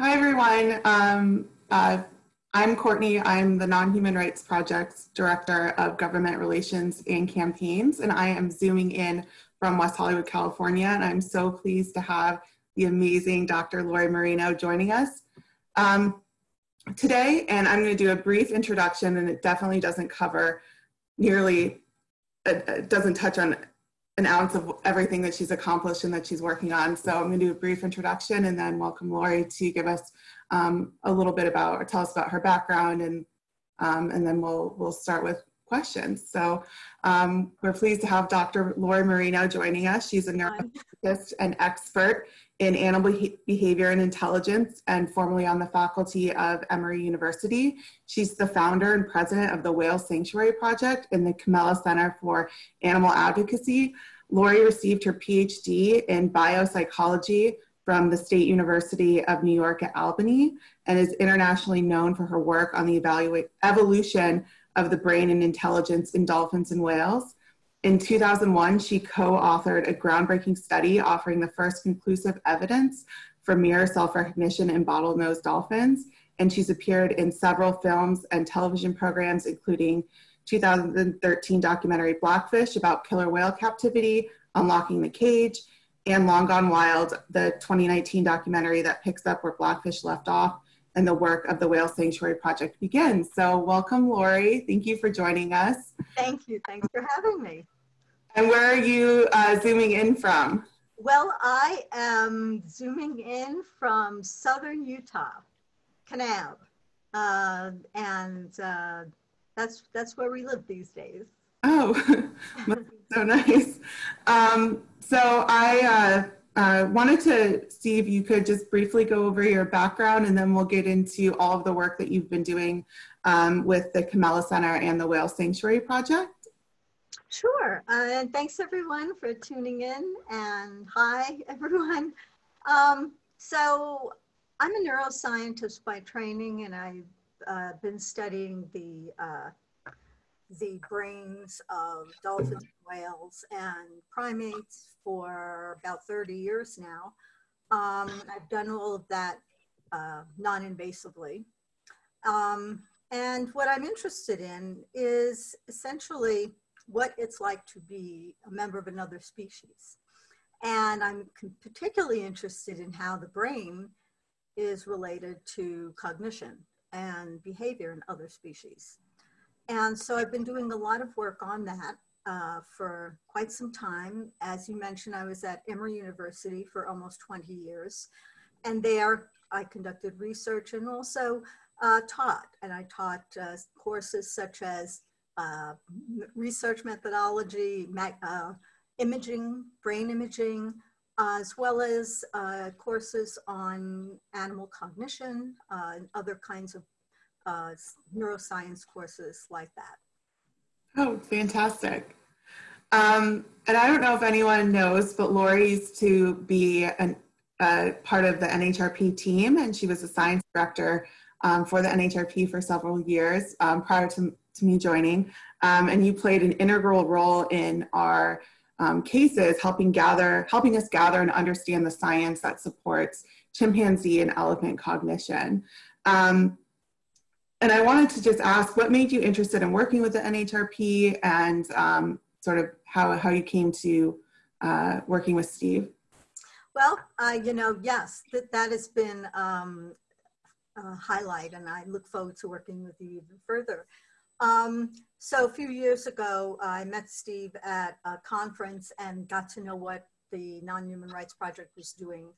Hi, everyone. Um, uh, I'm Courtney. I'm the Non-Human Rights Project's Director of Government Relations and Campaigns, and I am zooming in from West Hollywood, California, and I'm so pleased to have the amazing Dr. Lori Marino joining us um, today, and I'm going to do a brief introduction, and it definitely doesn't cover nearly, it, it doesn't touch on an ounce of everything that she's accomplished and that she's working on. So I'm going to do a brief introduction and then welcome Lori to give us um, a little bit about or tell us about her background and um, and then we'll we'll start with questions. So um, we're pleased to have Dr. Lori Marino joining us. She's a neuroscientist and expert in animal behavior and intelligence and formerly on the faculty of Emory University. She's the founder and president of the Whale Sanctuary Project in the Kimmela Center for Animal Advocacy. Lori received her PhD in biopsychology from the State University of New York at Albany and is internationally known for her work on the evolution of the brain and intelligence in dolphins and whales. In 2001, she co-authored a groundbreaking study offering the first conclusive evidence for mirror self-recognition in bottlenose dolphins. And she's appeared in several films and television programs, including 2013 documentary Blackfish about killer whale captivity, Unlocking the Cage, and Long Gone Wild, the 2019 documentary that picks up where Blackfish left off and the work of the Whale Sanctuary Project begins. So welcome, Lori. Thank you for joining us. Thank you. Thanks for having me. And where are you uh, zooming in from? Well, I am zooming in from southern Utah, Kanab, uh, and uh, that's that's where we live these days. Oh, so nice. Um, so I uh, wanted to see if you could just briefly go over your background and then we'll get into all of the work that you've been doing um, with the Kimmela Center and the Whale Sanctuary Project. Sure, uh, and thanks everyone for tuning in and hi everyone. Um, so I'm a neuroscientist by training and I've uh, been studying the uh, the brains of dolphins, whales, and primates for about 30 years now. Um, I've done all of that uh, non-invasively. Um, and what I'm interested in is essentially what it's like to be a member of another species. And I'm particularly interested in how the brain is related to cognition and behavior in other species. And so I've been doing a lot of work on that uh, for quite some time. As you mentioned, I was at Emory University for almost 20 years. And there I conducted research and also uh, taught. And I taught uh, courses such as uh, research methodology, uh, imaging, brain imaging, as well as uh, courses on animal cognition and other kinds of uh, neuroscience courses like that. Oh, fantastic. Um, and I don't know if anyone knows, but Lori to be an, part of the NHRP team, and she was a science director um, for the NHRP for several years um, prior to, to, me joining. Um, and you played an integral role in our um, cases, helping gather, helping us gather and understand the science that supports chimpanzee and elephant cognition. Um, and I wanted to just ask what made you interested in working with the NHRP and um, sort of how, how you came to uh, working with Steve? Well, uh, you know, yes, that, that has been um, a highlight and I look forward to working with you even further. Um, so a few years ago, I met Steve at a conference and got to know what the Non-Human Rights Project was doing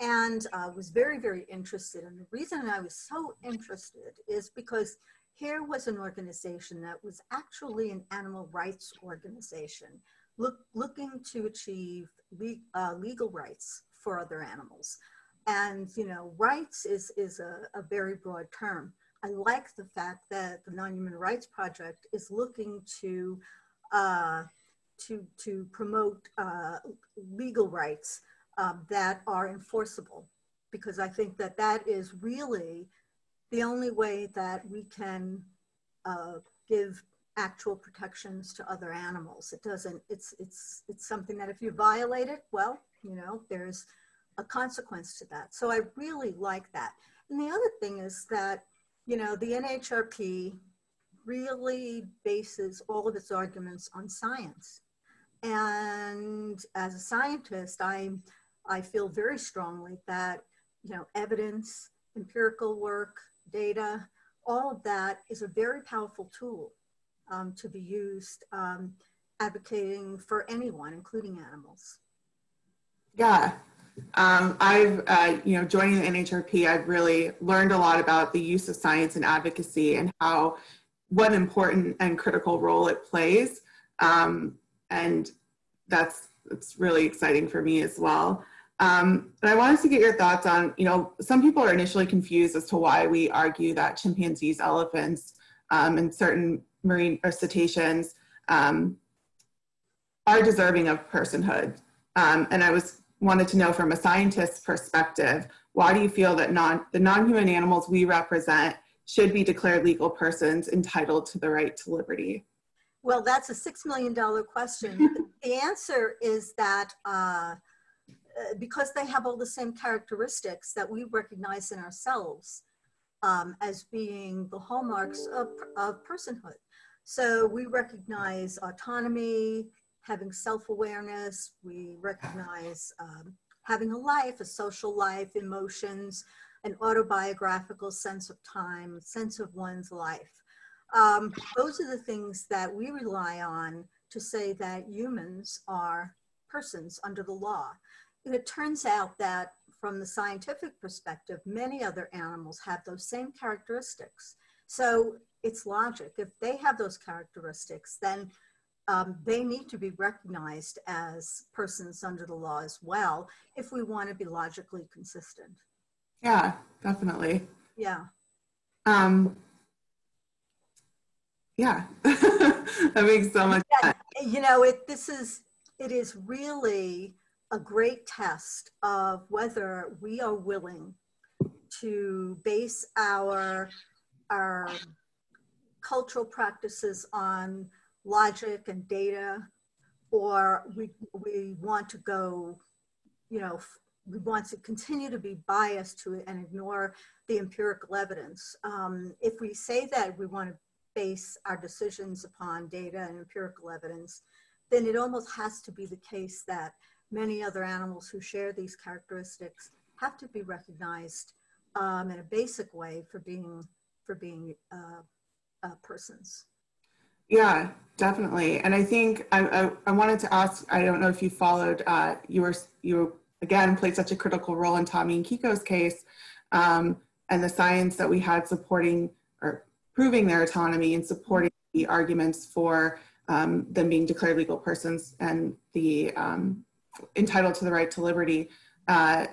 and uh, was very, very interested. And the reason I was so interested is because here was an organization that was actually an animal rights organization look, looking to achieve le uh, legal rights for other animals. And, you know, rights is, is a, a very broad term. I like the fact that the Non-Human Rights Project is looking to, uh, to, to promote uh, legal rights um, that are enforceable because I think that that is really the only way that we can uh, give actual protections to other animals. It doesn't, it's, it's, it's something that if you violate it, well, you know, there's a consequence to that. So I really like that. And the other thing is that, you know, the NHRP really bases all of its arguments on science. And as a scientist, I, I feel very strongly that, you know, evidence, empirical work, data, all of that is a very powerful tool um, to be used um, advocating for anyone, including animals. Yeah, um, I've, uh, you know, joining the NHRP, I've really learned a lot about the use of science and advocacy and how, what important and critical role it plays. Um, and that's, that's really exciting for me as well. Um, but I wanted to get your thoughts on, you know, some people are initially confused as to why we argue that chimpanzees, elephants, um, and certain marine or cetaceans um, are deserving of personhood. Um, and I was wanted to know from a scientist's perspective, why do you feel that non, the non-human animals we represent should be declared legal persons entitled to the right to liberty? Well, that's a $6 million question. the answer is that uh, uh, because they have all the same characteristics that we recognize in ourselves um, as being the hallmarks of, of personhood. So we recognize autonomy, having self-awareness, we recognize um, having a life, a social life, emotions, an autobiographical sense of time, sense of one's life. Um, those are the things that we rely on to say that humans are persons under the law. It turns out that from the scientific perspective, many other animals have those same characteristics. So it's logic. If they have those characteristics, then um, they need to be recognized as persons under the law as well if we want to be logically consistent. Yeah, definitely. Yeah. Um, yeah, that makes so much yeah, sense. You know, it, this is, it is really a great test of whether we are willing to base our, our cultural practices on logic and data, or we, we want to go, you know, we want to continue to be biased to it and ignore the empirical evidence. Um, if we say that we want to base our decisions upon data and empirical evidence, then it almost has to be the case that many other animals who share these characteristics have to be recognized um, in a basic way for being for being uh, uh, persons. Yeah, definitely. And I think I, I, I, wanted to ask. I don't know if you followed. Uh, you were you again played such a critical role in Tommy and Kiko's case, um, and the science that we had supporting or proving their autonomy and supporting the arguments for um, them being declared legal persons and the um, entitled to the right to liberty. Uh,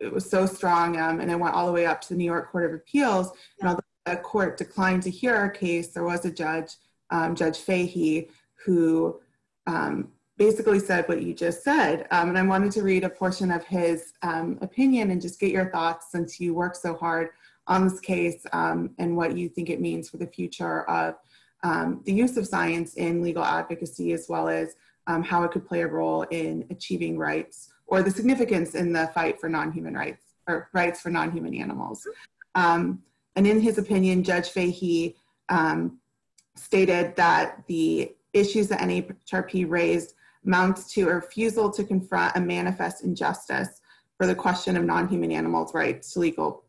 it was so strong, um, and it went all the way up to the New York Court of Appeals. And although the court declined to hear our case, there was a judge, um, Judge Fahey, who um, basically said what you just said. Um, and I wanted to read a portion of his um, opinion and just get your thoughts since you work so hard on this case um, and what you think it means for the future of the use of science in legal advocacy as well as um, how it could play a role in achieving rights or the significance in the fight for non-human rights or rights for non-human animals. Um, and in his opinion, Judge Fahey um, stated that the issues that NHRP raised amounts to a refusal to confront a manifest injustice for the question of non-human animals' rights to legal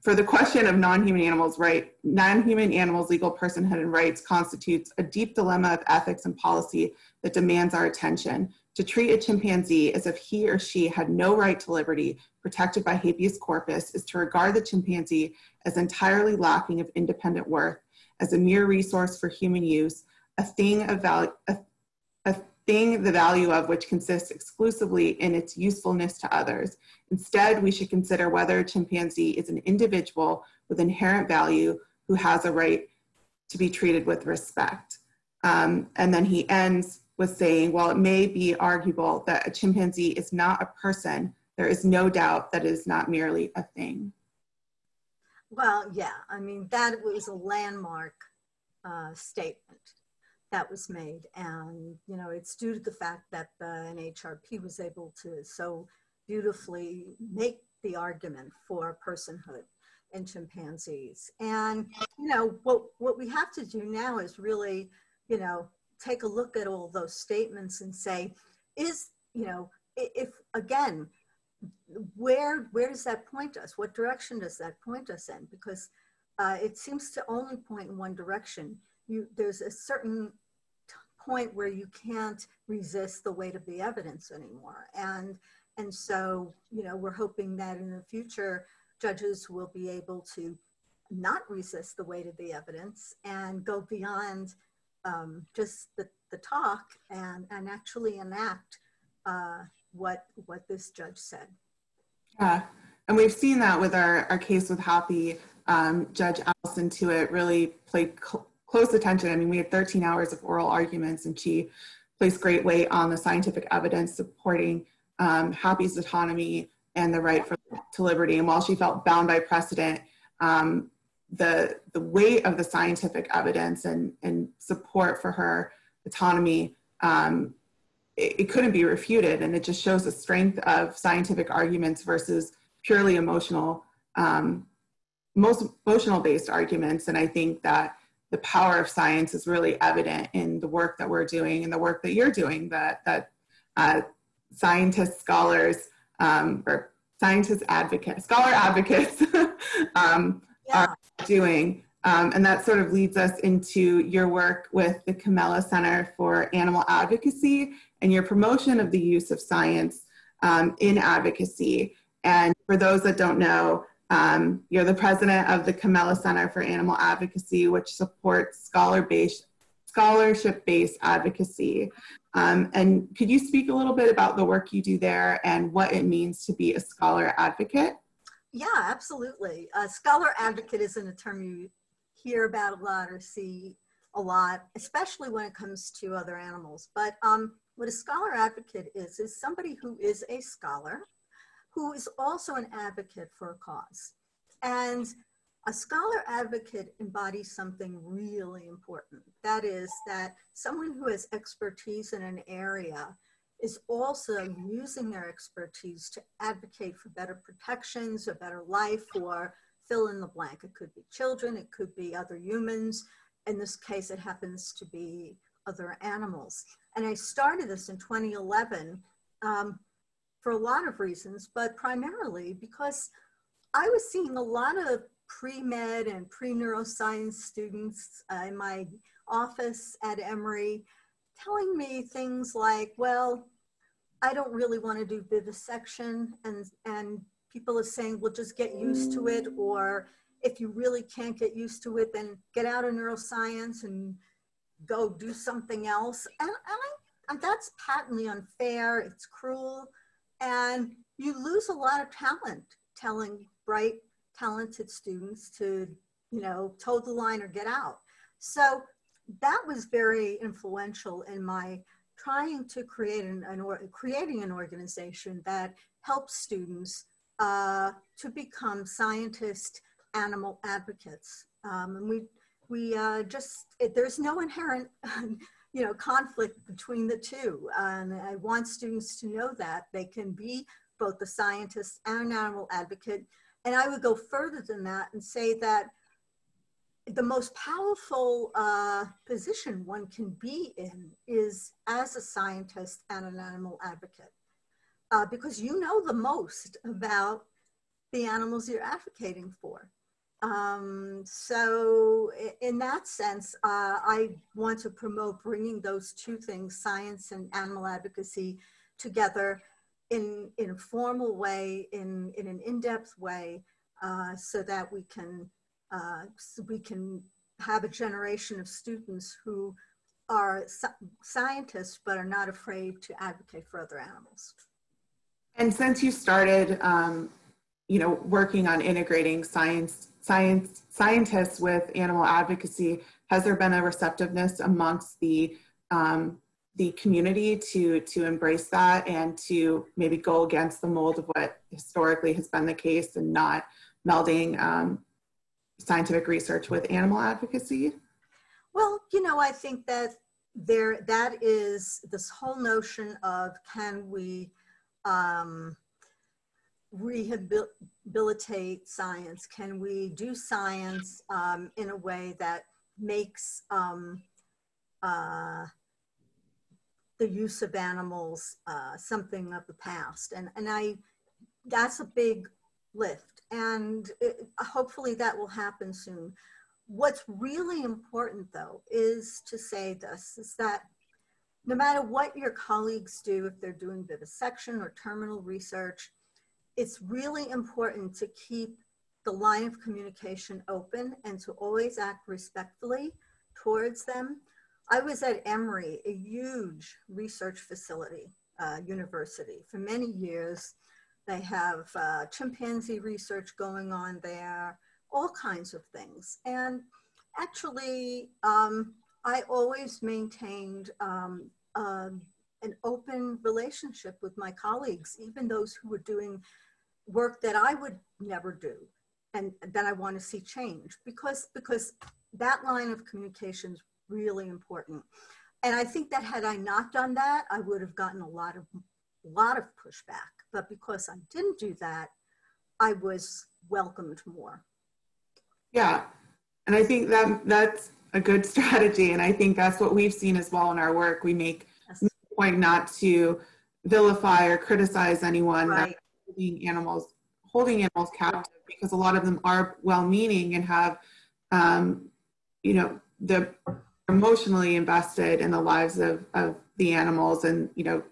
for the question of non-human animals' right, non-human animals' legal personhood and rights constitutes a deep dilemma of ethics and policy that demands our attention. To treat a chimpanzee as if he or she had no right to liberty protected by habeas corpus is to regard the chimpanzee as entirely lacking of independent worth, as a mere resource for human use, a thing of value, a, a thing the value of which consists exclusively in its usefulness to others. Instead, we should consider whether a chimpanzee is an individual with inherent value who has a right to be treated with respect. Um, and then he ends with saying, while it may be arguable that a chimpanzee is not a person, there is no doubt that it is not merely a thing. Well, yeah, I mean, that was a landmark uh, statement that was made. And, you know, it's due to the fact that the NHRP was able to so beautifully make the argument for personhood in chimpanzees. And, you know, what, what we have to do now is really, you know, take a look at all those statements and say, is, you know, if again, where where does that point us? What direction does that point us in? Because uh, it seems to only point in one direction. You, there's a certain point where you can't resist the weight of the evidence anymore. And, and so, you know, we're hoping that in the future, judges will be able to not resist the weight of the evidence and go beyond um, just the, the talk and, and actually enact uh, what, what this judge said. Yeah, and we've seen that with our, our case with Happy. Um, judge Alison Tuitt really played cl close attention. I mean, we had 13 hours of oral arguments and she placed great weight on the scientific evidence supporting um, Happy's autonomy and the right for, to liberty. And while she felt bound by precedent, um, the, the weight of the scientific evidence and, and support for her autonomy, um, it, it, couldn't be refuted. And it just shows the strength of scientific arguments versus purely emotional, um, most emotional based arguments. And I think that the power of science is really evident in the work that we're doing and the work that you're doing that, that uh, scientists, scholars, um, or scientists advocates, scholar advocates um, yeah. are doing. Um, and that sort of leads us into your work with the Kimmela Center for Animal Advocacy and your promotion of the use of science um, in advocacy. And for those that don't know, um, you're the president of the Kimmela Center for Animal Advocacy, which supports scholar-based, scholarship-based advocacy. Um, and could you speak a little bit about the work you do there and what it means to be a scholar advocate? Yeah, absolutely. A scholar advocate isn't a term you hear about a lot or see a lot, especially when it comes to other animals. But um, what a scholar advocate is, is somebody who is a scholar, who is also an advocate for a cause. And a scholar advocate embodies something really important. That is that someone who has expertise in an area is also using their expertise to advocate for better protections, a better life, or fill in the blank. It could be children, it could be other humans. In this case, it happens to be other animals. And I started this in 2011 um, for a lot of reasons, but primarily because I was seeing a lot of pre-med and pre-neuroscience students uh, in my office at Emory telling me things like, well, I don't really want to do vivisection and, and people are saying, well, just get used to it. Or if you really can't get used to it, then get out of neuroscience and go do something else. And, and, I, and that's patently unfair. It's cruel. And you lose a lot of talent telling bright, talented students to, you know, toe the line or get out. So that was very influential in my trying to create an, an or, creating an organization that helps students uh, to become scientist animal advocates. Um, and we, we uh, just, it, there's no inherent you know, conflict between the two. And I want students to know that they can be both a scientist and an animal advocate. And I would go further than that and say that the most powerful uh, position one can be in is as a scientist and an animal advocate, uh, because you know the most about the animals you're advocating for. Um, so in that sense, uh, I want to promote bringing those two things, science and animal advocacy, together in, in a formal way, in, in an in-depth way, uh, so that we can uh, so we can have a generation of students who are scientists but are not afraid to advocate for other animals. And since you started, um, you know, working on integrating science, science, scientists with animal advocacy, has there been a receptiveness amongst the um, the community to to embrace that and to maybe go against the mold of what historically has been the case and not melding um, scientific research with animal advocacy? Well, you know, I think that there that is this whole notion of can we um, rehabilitate science? Can we do science um, in a way that makes um, uh, the use of animals uh, something of the past? And, and I, that's a big lift. And it, hopefully that will happen soon. What's really important though is to say this, is that no matter what your colleagues do, if they're doing vivisection or terminal research, it's really important to keep the line of communication open and to always act respectfully towards them. I was at Emory, a huge research facility, uh, university, for many years. They have uh, chimpanzee research going on there, all kinds of things. And actually, um, I always maintained um, um, an open relationship with my colleagues, even those who were doing work that I would never do and that I want to see change because because that line of communication is really important. And I think that had I not done that, I would have gotten a lot of a lot of pushback. But because I didn't do that, I was welcomed more. Yeah. And I think that that's a good strategy. And I think that's what we've seen as well in our work. We make yes. point not to vilify or criticize anyone right. Holding animals holding animals captive because a lot of them are well-meaning and have um, you know the emotionally invested in the lives of, of the animals and you know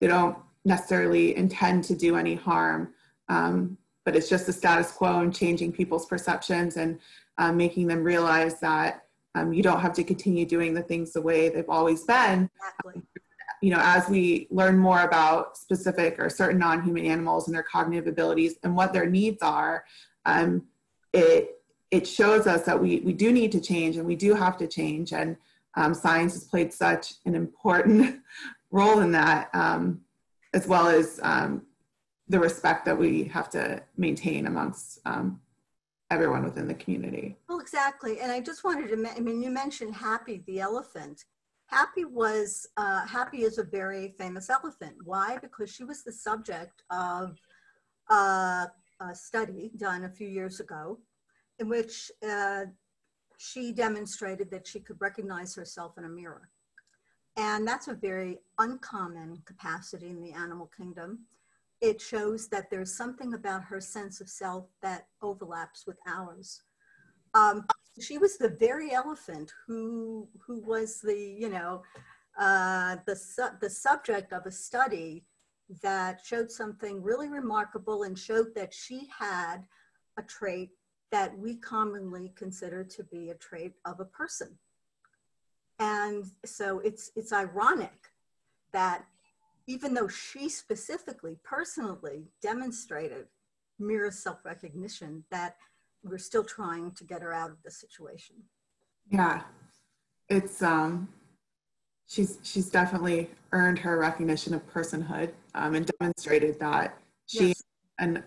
they don't necessarily intend to do any harm um, but it's just the status quo and changing people's perceptions and um, making them realize that um, you don't have to continue doing the things the way they've always been. Exactly. You know, as we learn more about specific or certain non-human animals and their cognitive abilities and what their needs are, um, it it shows us that we we do need to change and we do have to change. And um, science has played such an important role in that, um, as well as um, the respect that we have to maintain amongst um, everyone within the community. Well, exactly. And I just wanted to, I mean, you mentioned Happy the elephant. Happy was, uh, Happy is a very famous elephant. Why? Because she was the subject of uh, a study done a few years ago in which uh, she demonstrated that she could recognize herself in a mirror. And that's a very uncommon capacity in the animal kingdom it shows that there's something about her sense of self that overlaps with ours. Um, she was the very elephant who who was the you know uh, the su- the subject of a study that showed something really remarkable and showed that she had a trait that we commonly consider to be a trait of a person. And so it's it's ironic that even though she specifically, personally demonstrated mirror self-recognition, that we're still trying to get her out of the situation. Yeah, it's um, she's she's definitely earned her recognition of personhood um, and demonstrated that she yes. and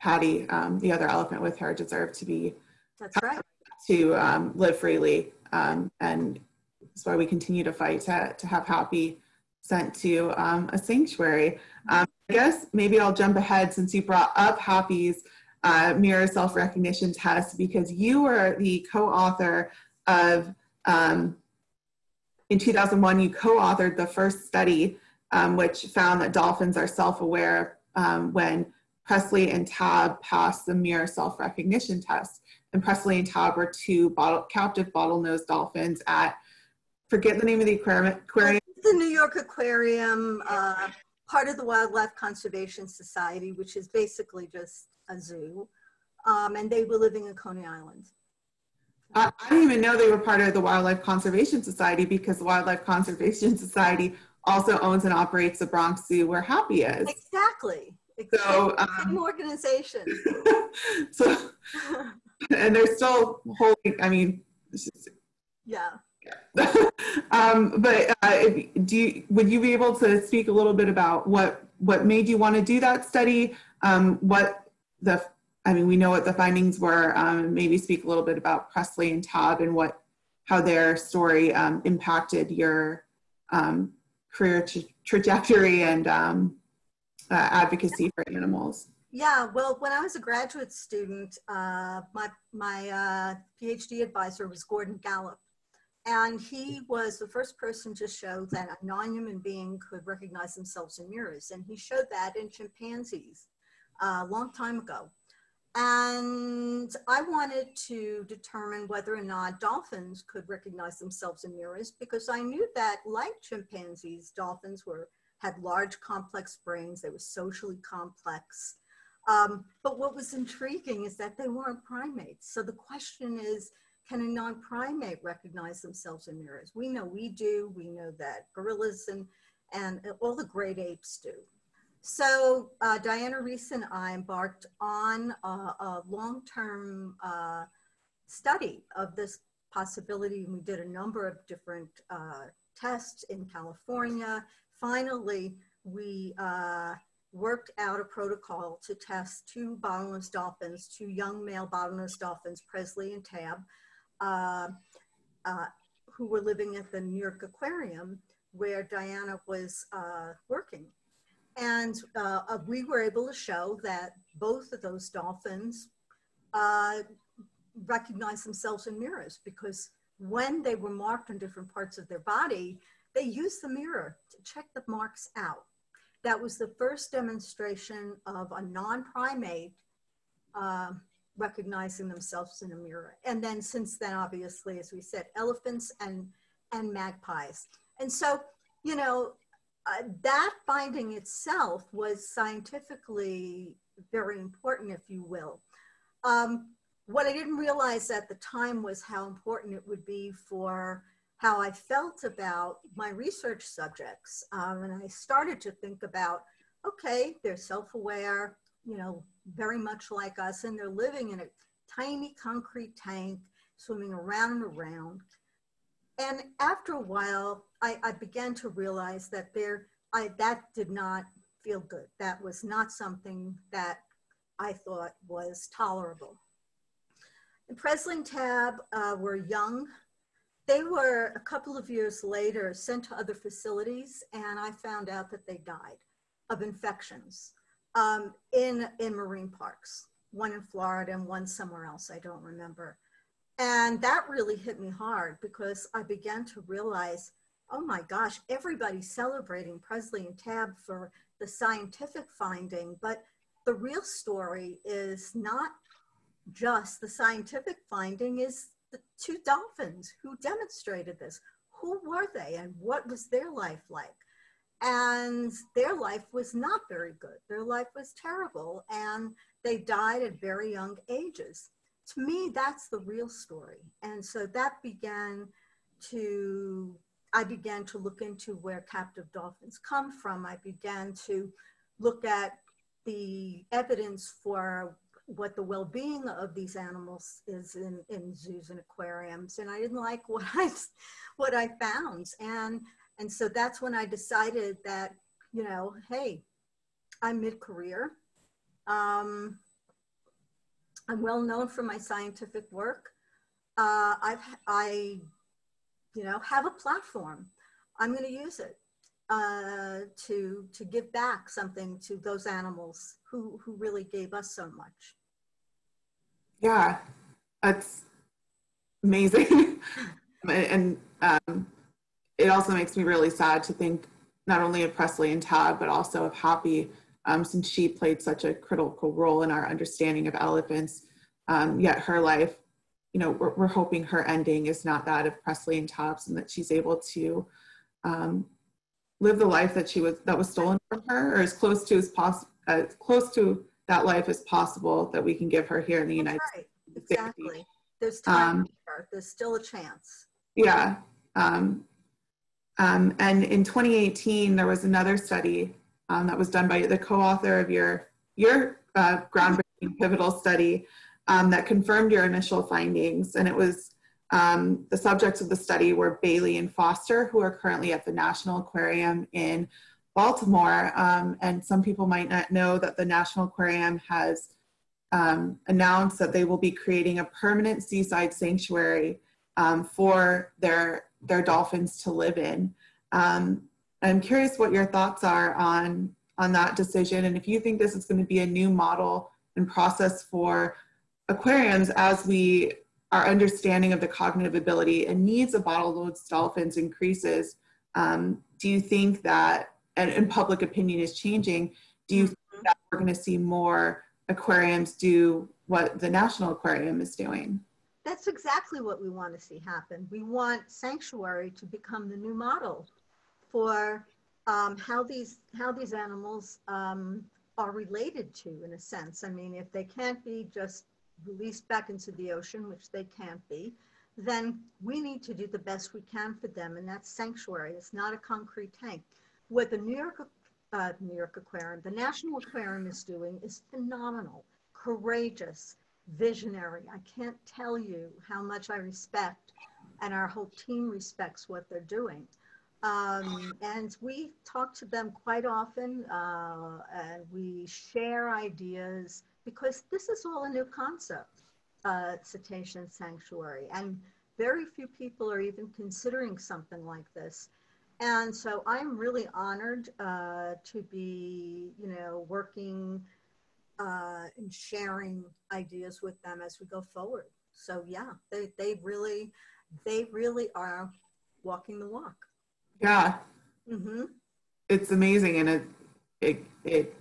Patty, um, the other elephant with her, deserve to be that's right to um, live freely, um, and that's why we continue to fight to to have happy sent to um, a sanctuary. Um, I guess maybe I'll jump ahead since you brought up Happy's uh, mirror self-recognition test because you were the co-author of, um, in 2001, you co-authored the first study um, which found that dolphins are self-aware um, when Presley and Tab passed the mirror self-recognition test. And Presley and Tab were two bottle, captive bottlenose dolphins at, forget the name of the aquarium, aquarium the New York Aquarium, uh, part of the Wildlife Conservation Society, which is basically just a zoo. Um, and they were living in Coney Island. I, I didn't even know they were part of the Wildlife Conservation Society because the Wildlife Conservation Society also owns and operates the Bronx Zoo where Happy is. Exactly. exactly. So, um, Same organization. so, and they're still holding, I mean, yeah. um, but uh, do you, would you be able to speak a little bit about what what made you want to do that study? Um, what the I mean, we know what the findings were. Um, maybe speak a little bit about Presley and Todd and what how their story um, impacted your um, career tra trajectory and um, uh, advocacy for animals. Yeah, well, when I was a graduate student, uh, my, my uh, PhD advisor was Gordon Gallup. And he was the first person to show that a non human being could recognize themselves in mirrors. And he showed that in chimpanzees a long time ago. And I wanted to determine whether or not dolphins could recognize themselves in mirrors because I knew that, like chimpanzees, dolphins were had large, complex brains. They were socially complex. Um, but what was intriguing is that they weren't primates. So the question is, can a non-primate recognize themselves in mirrors? We know we do. We know that gorillas and, and all the great apes do. So uh, Diana Reiss and I embarked on a, a long-term uh, study of this possibility. And we did a number of different uh, tests in California. Finally, we uh, worked out a protocol to test two bottlenose dolphins, two young male bottlenose dolphins, Presley and Tab, uh, uh, who were living at the New York Aquarium where Diana was working. And uh, uh, we were able to show that both of those dolphins uh, recognize themselves in mirrors because when they were marked on different parts of their body, they used the mirror to check the marks out. That was the first demonstration of a non-primate uh, recognizing themselves in a mirror. And then since then, obviously, as we said, elephants and, and magpies. And so, you know, uh, that finding itself was scientifically very important, if you will. Um, what I didn't realize at the time was how important it would be for how I felt about my research subjects. Um, and I started to think about okay, they're self aware, you know, very much like us, and they're living in a tiny concrete tank, swimming around and around. And after a while, I, I began to realize that there, I, that did not feel good. That was not something that I thought was tolerable. And Presley and Tab uh, were young they were a couple of years later sent to other facilities, and I found out that they died of infections um, in, in marine parks, one in Florida and one somewhere else, I don't remember. And that really hit me hard because I began to realize, oh my gosh, everybody's celebrating Presley and Tab for the scientific finding, but the real story is not just the scientific finding is the two dolphins who demonstrated this. Who were they and what was their life like? And their life was not very good. Their life was terrible and they died at very young ages. To me, that's the real story. And so that began to, I began to look into where captive dolphins come from. I began to look at the evidence for what the well-being of these animals is in, in zoos and aquariums. And i didn't like what i what i found. And and so that's when i decided that you know hey i'm mid-career. Um, i'm well known for my scientific work. Uh, i've i you know have a platform i'm going to use it uh, to to give back something to those animals who who really gave us so much. Yeah, that's amazing, and um, it also makes me really sad to think not only of Presley and Tab, but also of Happy, um, since she played such a critical role in our understanding of elephants. Um, yet her life, you know, we're, we're, hoping her ending is not that of Presley and Tab's, and that she's able to um, live the life that she was that was stolen from her, or as close to as possible, as close to that life as possible that we can give her here in the That's United right. States. Exactly. There's time. Um, There's still a chance. Yeah. Um, um, and in 2018, there was another study um, that was done by the co-author of your your uh, groundbreaking pivotal study um, that confirmed your initial findings, and it was um, the subjects of the study were Bailey and Foster, who are currently at the National Aquarium in Baltimore. Um, and some people might not know that the National Aquarium has um, announced that they will be creating a permanent seaside sanctuary um, for their, their dolphins to live in. Um, I'm curious what your thoughts are on on that decision. And if you think this is going to be a new model and process for aquariums as we our understanding of the cognitive ability and needs of bottlenose dolphins increases, um, do you think that, and, and, public opinion is changing, do you mm-hmm. think that we're going to see more aquariums do what the National Aquarium is doing? That's exactly what we want to see happen. We want sanctuary to become the new model for um, how these how these animals um, are related to, in a sense. I mean, if they can't be just released back into the ocean, which they can't be, then we need to do the best we can for them, and that's sanctuary. It's not a concrete tank. What the New York uh, New York Aquarium, the National Aquarium is doing is phenomenal, courageous, visionary. I can't tell you how much I respect, and our whole team respects what they're doing. Um, and we talk to them quite often uh, and we share ideas because this is all a new concept, uh, cetacean sanctuary. And very few people are even considering something like this. And so I'm really honored uh, to be, you know, working uh, and sharing ideas with them as we go forward. So yeah, they, they really, they really are walking the walk. Yeah. Mm-hmm. It's amazing. And it, it, it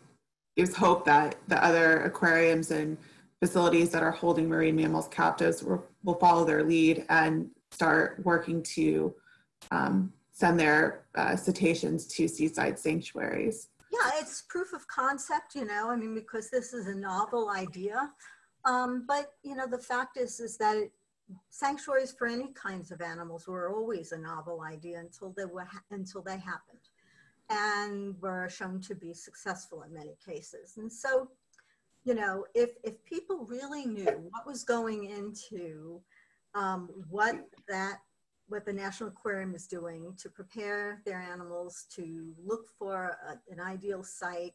gives hope that the other aquariums and facilities that are holding marine mammals captives will, will follow their lead and start working to um, send their uh, cetaceans to seaside sanctuaries. Yeah, it's proof of concept, you know, I mean, because this is a novel idea. Um, but, you know, the fact is, is that it, sanctuaries for any kinds of animals were always a novel idea until they were until they happened and were shown to be successful in many cases and so you know if if people really knew what was going into um, what that what the national aquarium is doing to prepare their animals to look for a, an ideal site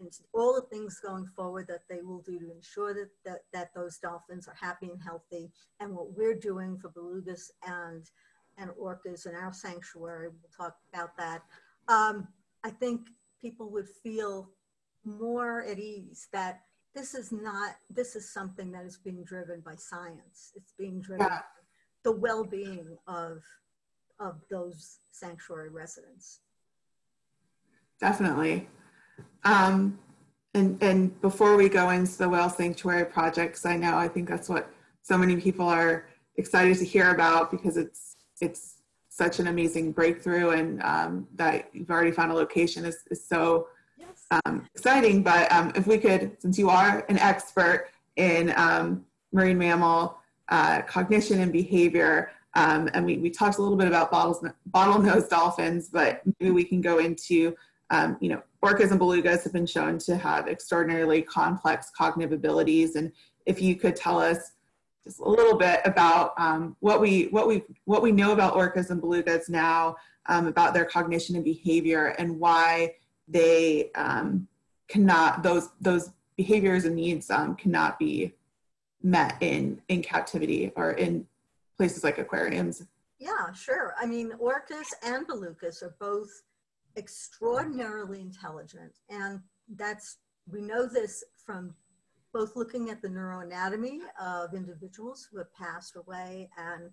and all the things going forward that they will do to ensure that, that, that those dolphins are happy and healthy. And what we're doing for belugas and, and orcas in our sanctuary, we'll talk about that. Um, I think people would feel more at ease that this is not, this is something that is being driven by science. It's being driven yeah. the well-being of, of those sanctuary residents. Definitely. Um, and, and before we go into the whale sanctuary projects, I know I think that's what so many people are excited to hear about because it's it's such an amazing breakthrough and um, that you've already found a location is, is so um, exciting. But um, if we could, since you are an expert in um, marine mammal uh, cognition and behavior, um, and we, we talked a little bit about bottles, bottlenose dolphins, but maybe we can go into um, you know, orcas and belugas have been shown to have extraordinarily complex cognitive abilities. And if you could tell us just a little bit about um, what we what we what we know about orcas and belugas now um, about their cognition and behavior and why they um, cannot those those behaviors and needs um, cannot be met in in captivity or in places like aquariums. Yeah, sure. I mean, orcas and belugas are both extraordinarily intelligent. And that's, we know this from both looking at the neuroanatomy of individuals who have passed away and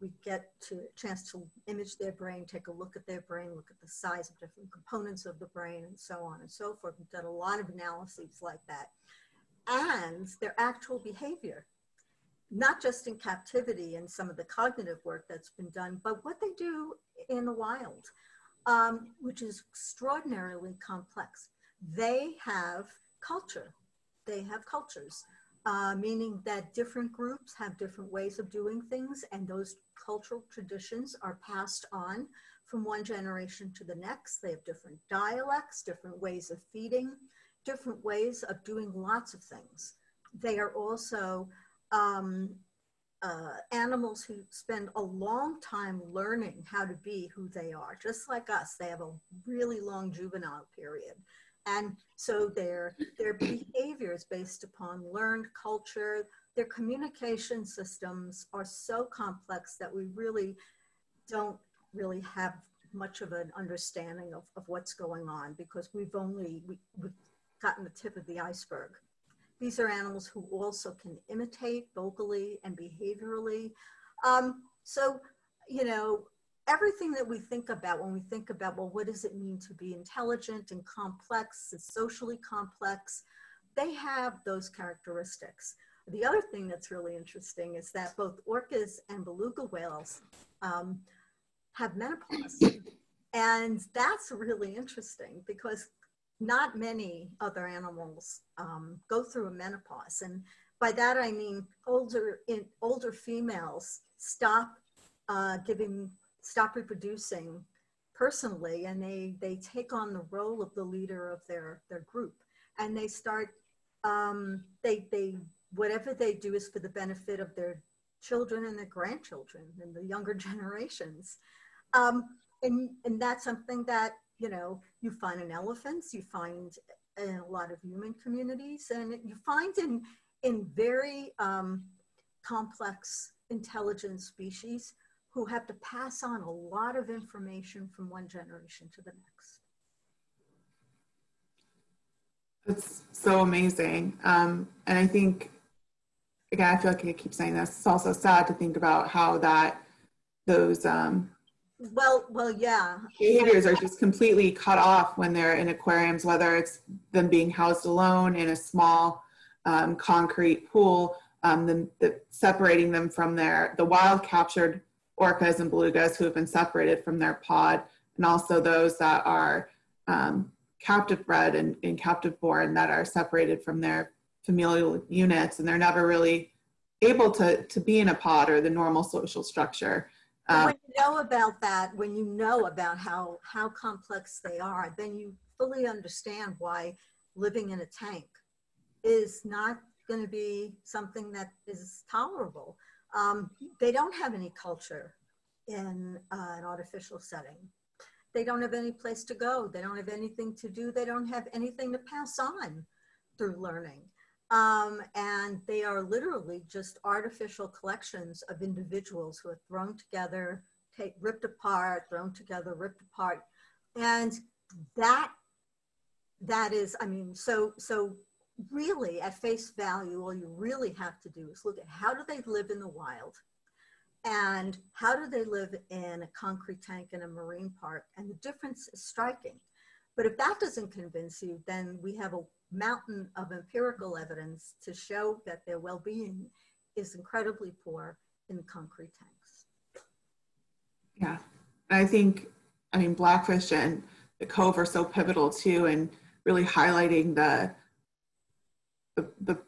we get to a chance to image their brain, take a look at their brain, look at the size of different components of the brain and so on and so forth. We've done a lot of analyses like that. And their actual behavior, not just in captivity and some of the cognitive work that's been done, but what they do in the wild um, which is extraordinarily complex. They have culture. They have cultures, uh, meaning that different groups have different ways of doing things, and those cultural traditions are passed on from one generation to the next. They have different dialects, different ways of feeding, different ways of doing lots of things. They are also um, uh, animals who spend a long time learning how to be who they are, just like us. They have a really long juvenile period. And so their, their behavior is based upon learned culture. Their communication systems are so complex that we really don't really have much of an understanding of, of what's going on because we've only we, we've gotten the tip of the iceberg. These are animals who also can imitate vocally and behaviorally. Um, so, you know, everything that we think about when we think about, well, what does it mean to be intelligent and complex and socially complex? They have those characteristics. The other thing that's really interesting is that both orcas and beluga whales um, have menopause. And that's really interesting because not many other animals um, go through a menopause. And by that I mean older, in, older females stop uh, giving, stop reproducing personally and they, they take on the role of the leader of their, their group. And they start, um, they, they whatever they do is for the benefit of their children and their grandchildren and the younger generations. Um, and, and that's something that, you know, you find in elephants, you find in a lot of human communities, and you find in, in very um, complex intelligent species who have to pass on a lot of information from one generation to the next. That's so amazing. Um, and I think again, I feel like I keep saying this. It's also sad to think about how that those um, well, well, yeah. Behaviors are just completely cut off when they're in aquariums, whether it's them being housed alone in a small um, concrete pool, um, the, the, separating them from their the wild captured orcas and belugas who have been separated from their pod, and also those that are um, captive bred and, and captive born that are separated from their familial units and they're never really able to, to be in a pod or the normal social structure. Um, when you know about that, when you know about how, how complex they are, then you fully understand why living in a tank is not going to be something that is tolerable. Um, they don't have any culture in uh, an artificial setting. They don't have any place to go. They don't have anything to do. They don't have anything to pass on through learning. Um, and they are literally just artificial collections of individuals who are thrown together, take, ripped apart, thrown together, ripped apart. And that, that is, I mean, so, so really at face value, all you really have to do is look at how do they live in the wild and how do they live in a concrete tank in a marine park? And the difference is striking. But if that doesn't convince you, then we have a mountain of empirical evidence to show that their well-being is incredibly poor in concrete tanks. Yeah, I think, I mean, Blackfish and the Cove are so pivotal too, and really highlighting the, the, the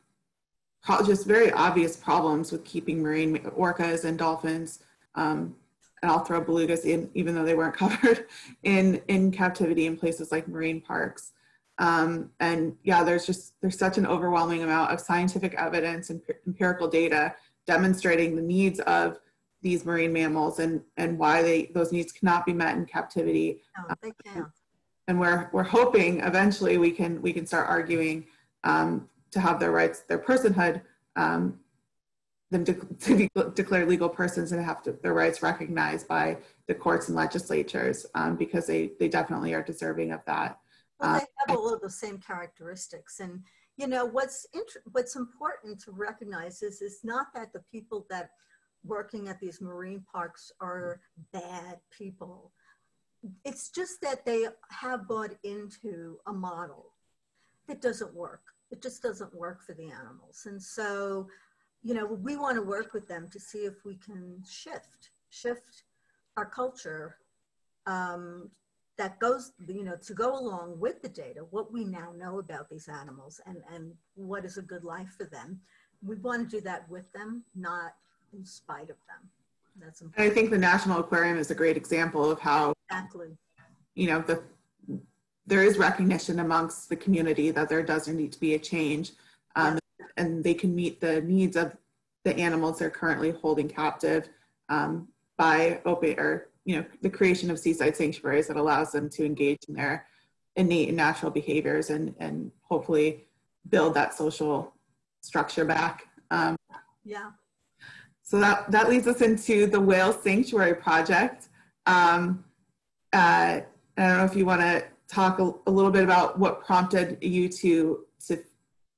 just very obvious problems with keeping marine orcas and dolphins um, and I'll throw belugas in, even though they weren't covered in in captivity in places like marine parks. Um, and yeah, there's just, there's such an overwhelming amount of scientific evidence and empirical data demonstrating the needs of these marine mammals and, and why they, those needs cannot be met in captivity. No, they can't. And we're, we're hoping eventually we can, we can start arguing um, to have their rights, their personhood, um, them de to be declared legal persons and have to, their rights recognized by the courts and legislatures um, because they, they definitely are deserving of that. Well, they have all of the same characteristics. And, you know, what's, what's important to recognize is, is not that the people that working at these marine parks are bad people. It's just that they have bought into a model that doesn't work. It just doesn't work for the animals. And so, you know, we want to work with them to see if we can shift, shift our culture um, that goes, you know, to go along with the data, what we now know about these animals and, and what is a good life for them. We want to do that with them, not in spite of them. That's important. I think the National Aquarium is a great example of how, exactly. you know, the, there is recognition amongst the community that there does need to be a change um, and they can meet the needs of the animals they're currently holding captive um, by open or you know, the creation of seaside sanctuaries that allows them to engage in their innate and natural behaviors and, and hopefully build that social structure back. Um, yeah. So that, that leads us into the Whale Sanctuary Project. Um, uh, I don't know if you want to talk a, a, little bit about what prompted you to to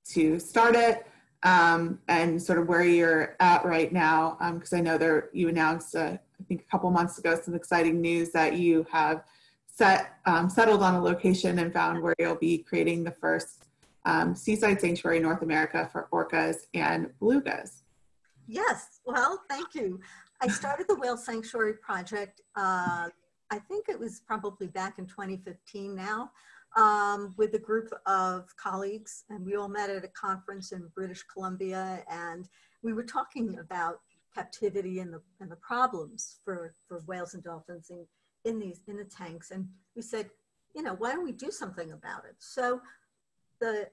to start it um, and sort of where you're at right now, because um, I know there you announced, uh, I think a couple months ago, some exciting news that you have set um, settled on a location and found where you'll be creating the first um, seaside sanctuary in North America for orcas and belugas. Yes, well, thank you. I started the Whale Sanctuary Project, uh, I think it was probably back in 2015 now um, with a group of colleagues, and we all met at a conference in British Columbia, and we were talking about captivity and the and the problems for for whales and dolphins in in these in the tanks, and we said, you know, why don't we do something about it? So the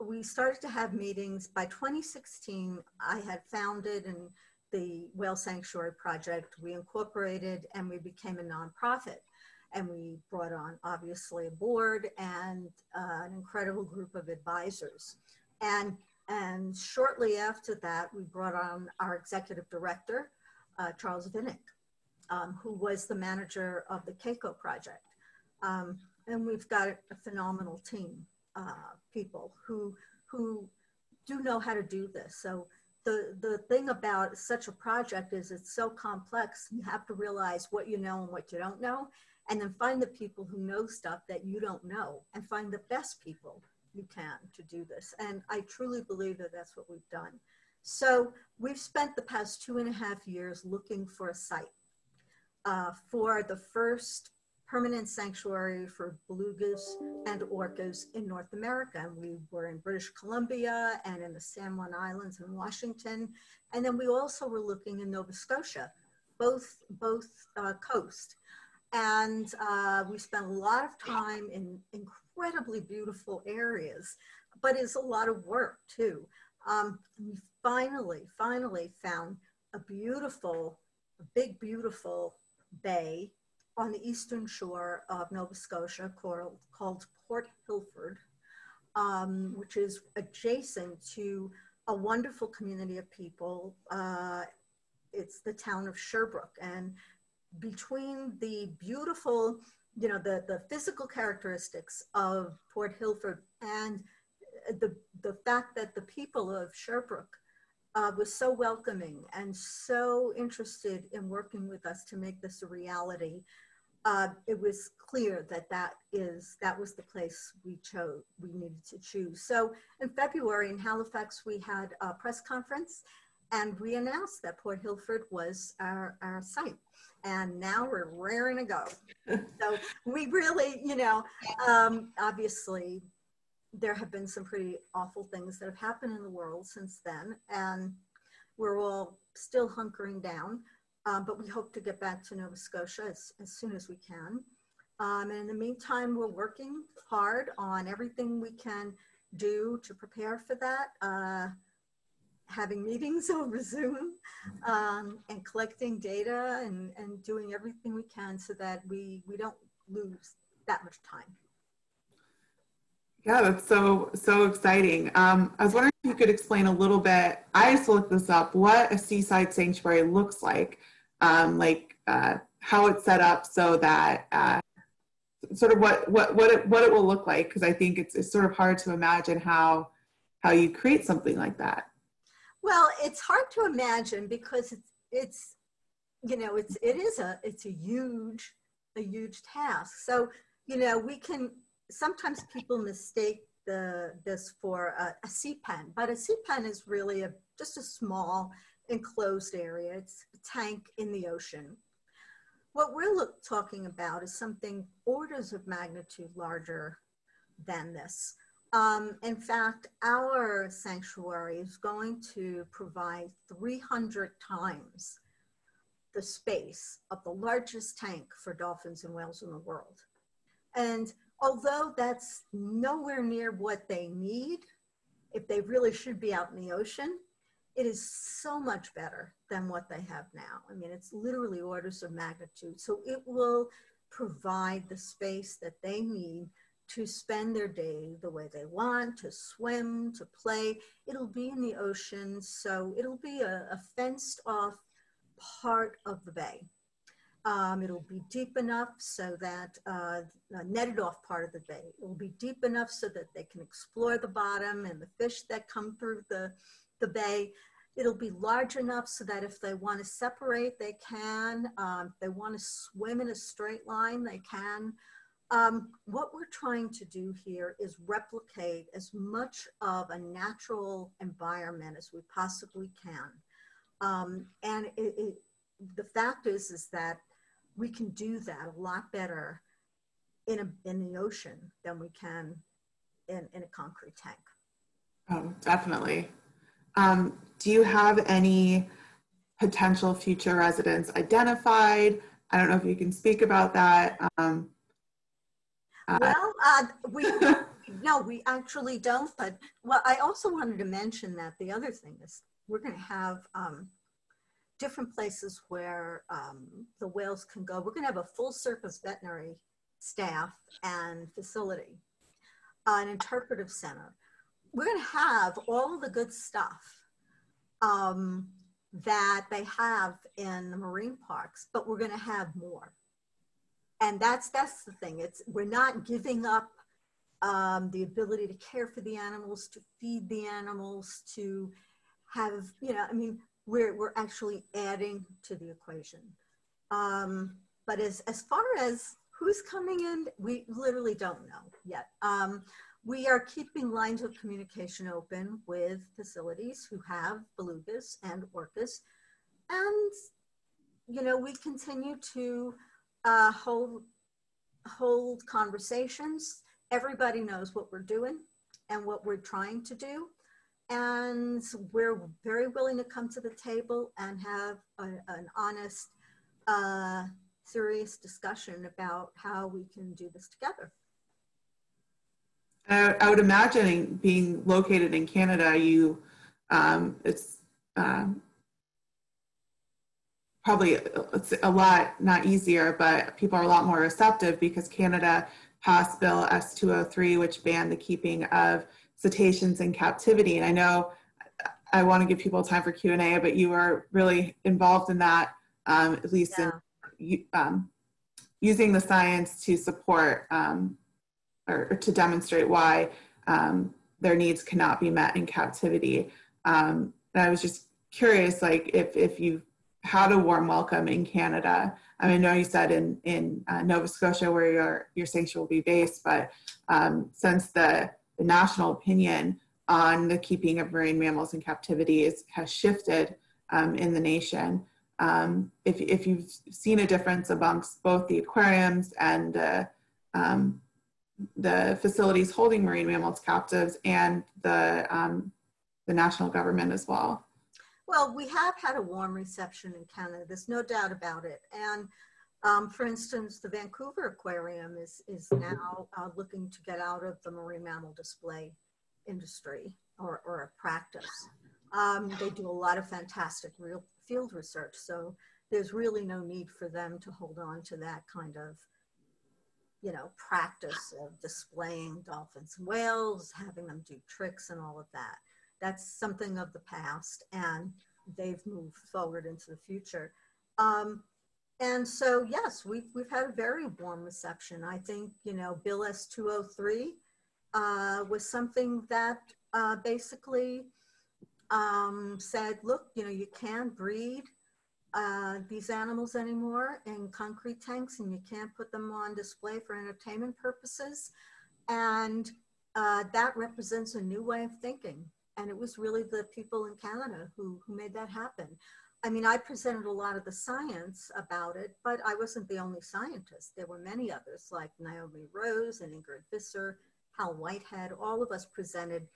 we started to have meetings. By 2016, I had founded and the Whale Sanctuary Project. We incorporated and we became a nonprofit and we brought on obviously a board and uh, an incredible group of advisors. And, and shortly after that, we brought on our executive director, uh, Charles Vinick, um, who was the manager of the Keiko project. Um, and we've got a phenomenal team, uh, people who, who do know how to do this. So the, the thing about such a project is it's so complex. You have to realize what you know and what you don't know and then find the people who know stuff that you don't know and find the best people you can to do this. And I truly believe that that's what we've done. So we've spent the past two and a half years looking for a site uh, for the first permanent sanctuary for belugas and orcas in North America. And we were in British Columbia and in the San Juan Islands in Washington. And then we also were looking in Nova Scotia, both, both uh, coast. And uh, we spent a lot of time in incredibly beautiful areas, but it's a lot of work too. Um, we finally, finally found a beautiful, a big, beautiful bay on the eastern shore of Nova Scotia called, called Port Hilford, um, which is adjacent to a wonderful community of people. Uh, it's the town of Sherbrooke, and between the beautiful, you know, the, the physical characteristics of Port Hilford and the, the fact that the people of Sherbrooke uh, was so welcoming and so interested in working with us to make this a reality. Uh, it was clear that that is that was the place we chose we needed to choose. So in February in Halifax we had a press conference and we announced that Port Hilford was our, our site and now we're raring to go. so we really, you know, um, obviously there have been some pretty awful things that have happened in the world since then, and we're all still hunkering down. Um, but we hope to get back to Nova Scotia as, as soon as we can. Um, and in the meantime, we're working hard on everything we can do to prepare for that. Uh, having meetings over Zoom um, and collecting data and, and doing everything we can so that we, we don't lose that much time. Yeah, that's so, so exciting. Um, I was wondering if you could explain a little bit, I just looked this up, what a seaside sanctuary looks like, um, like uh, how it's set up so that uh, sort of what, what, what, it, what it will look like, because I think it's, it's sort of hard to imagine how, how you create something like that. Well, it's hard to imagine because it's, it's you know, it's, it is a, it's a huge, a huge task. So, you know, we can, sometimes people mistake the, this for a, a sea pen, but a sea pen is really a, just a small enclosed area. It's a tank in the ocean. What we're look, talking about is something orders of magnitude larger than this. Um, in fact, our sanctuary is going to provide 300 times the space of the largest tank for dolphins and whales in the world. And although that's nowhere near what they need, if they really should be out in the ocean, it is so much better than what they have now. I mean, it's literally orders of magnitude. So it will provide the space that they need to spend their day the way they want, to swim, to play. It'll be in the ocean, so it'll be a, a fenced off part of the bay. Um, it'll be deep enough so that uh, netted off part of the bay. It will be deep enough so that they can explore the bottom and the fish that come through the, the bay. It'll be large enough so that if they want to separate, they can. Um, they want to swim in a straight line, they can. Um, what we're trying to do here is replicate as much of a natural environment as we possibly can. Um, and it, it, the fact is, is that we can do that a lot better in, a, in the ocean than we can in, in a concrete tank. Oh, definitely. Um, do you have any potential future residents identified? I don't know if you can speak about that. Um, uh, well, uh, we no, we actually don't. But well, I also wanted to mention that the other thing is we're going to have um, different places where um, the whales can go. We're going to have a full service veterinary staff and facility, an interpretive center. We're going to have all the good stuff um, that they have in the marine parks, but we're going to have more. And that's that's the thing. It's we're not giving up um, the ability to care for the animals, to feed the animals, to have you know. I mean, we're, we're actually adding to the equation. Um, but as, as far as who's coming in, we literally don't know yet. Um, we are keeping lines of communication open with facilities who have belugas and orcas. And, you know, we continue to uh, hold, hold conversations. Everybody knows what we're doing and what we're trying to do and we're very willing to come to the table and have a, an honest, uh, serious discussion about how we can do this together. I, I would imagine being located in Canada, you um, it's um, probably it's a lot not easier, but people are a lot more receptive because Canada passed Bill S203, which banned the keeping of cetaceans in captivity. And I know I want to give people time for Q&A, but you were really involved in that, um, at least yeah. in um, using the science to support um, or, or, to demonstrate why um, their needs cannot be met in captivity. Um, and I was just curious, like if, if you had a warm welcome in Canada. I, mean, I know you said in, in uh, Nova Scotia where your, your sanctuary will be based, but um, since the the national opinion on the keeping of marine mammals in captivity is, has shifted um, in the nation. Um, if, if you've seen a difference amongst both the aquariums and um, the facilities holding marine mammals captives and the, um, the national government as well. Well, we have had a warm reception in Canada. There's no doubt about it. And um, for instance, the Vancouver Aquarium is, is now uh, looking to get out of the marine mammal display industry or, or practice. Um, they do a lot of fantastic real field research, so there's really no need for them to hold on to that kind of, you know, practice of displaying dolphins and whales, having them do tricks and all of that. That's something of the past, and they've moved forward into the future. Um, and so, yes, we've, we've had a very warm reception. I think, you know, Bill S-203 uh, was something that uh, basically um, said, look, you know, you can't breed uh, these animals anymore in concrete tanks and you can't put them on display for entertainment purposes. And uh, that represents a new way of thinking. And it was really the people in Canada who, who made that happen. I mean, I presented a lot of the science about it, but I wasn't the only scientist. There were many others like Naomi Rose and Ingrid Visser, Hal Whitehead. All of us presented